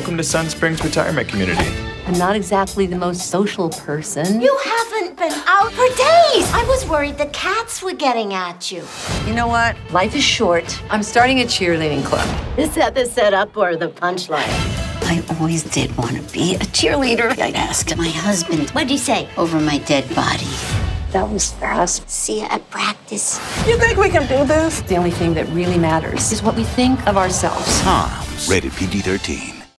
Welcome to Sun Springs Retirement Community. I'm not exactly the most social person. You haven't been out for days. I was worried the cats were getting at you. You know what? Life is short. I'm starting a cheerleading club. Is that the setup or the punchline? I always did want to be a cheerleader. I'd ask my husband What'd he say? over my dead body. That was fast. See you at practice. You think we can do this? The only thing that really matters is what we think of ourselves. Poms rated PG 13.